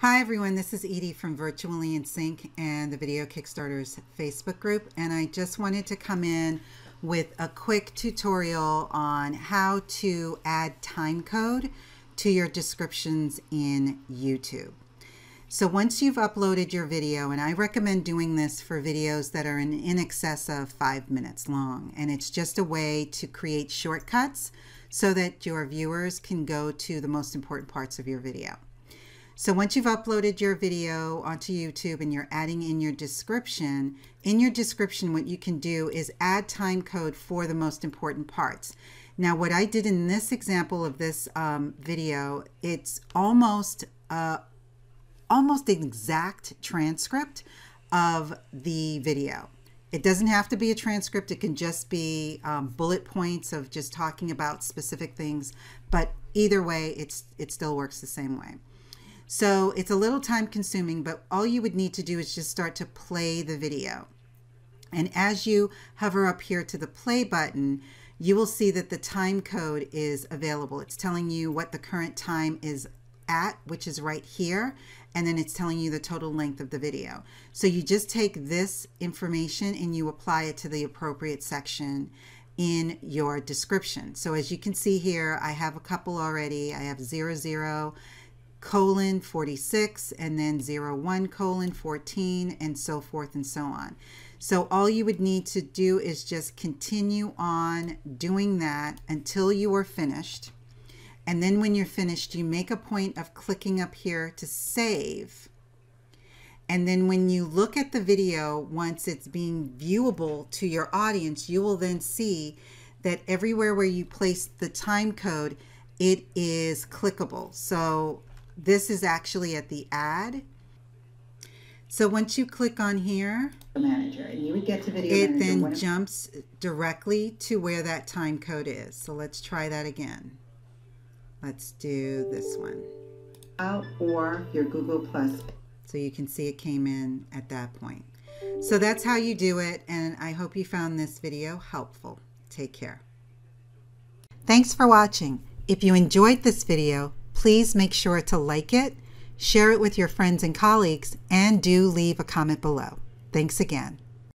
Hi everyone, this is Edie from Virtually in Sync and the Video Kickstarters Facebook group and I just wanted to come in with a quick tutorial on how to add timecode to your descriptions in YouTube. So once you've uploaded your video, and I recommend doing this for videos that are in, in excess of five minutes long, and it's just a way to create shortcuts so that your viewers can go to the most important parts of your video. So once you've uploaded your video onto YouTube and you're adding in your description, in your description what you can do is add time code for the most important parts. Now what I did in this example of this um, video, it's almost uh, almost an exact transcript of the video. It doesn't have to be a transcript. It can just be um, bullet points of just talking about specific things. But either way, it's it still works the same way. So it's a little time consuming, but all you would need to do is just start to play the video. And as you hover up here to the play button, you will see that the time code is available. It's telling you what the current time is at, which is right here, and then it's telling you the total length of the video. So you just take this information and you apply it to the appropriate section in your description. So as you can see here, I have a couple already. I have 00, colon 46 and then 01 colon 14 and so forth and so on. So all you would need to do is just continue on doing that until you are finished. And then when you're finished, you make a point of clicking up here to save. And then when you look at the video, once it's being viewable to your audience, you will then see that everywhere where you place the time code, it is clickable. So this is actually at the ad. So once you click on here, manager, and you would get to video it then jumps directly to where that time code is. So let's try that again. Let's do this one. Or your Google Plus. So you can see it came in at that point. So that's how you do it, and I hope you found this video helpful. Take care. Thanks for watching. If you enjoyed this video, Please make sure to like it, share it with your friends and colleagues, and do leave a comment below. Thanks again.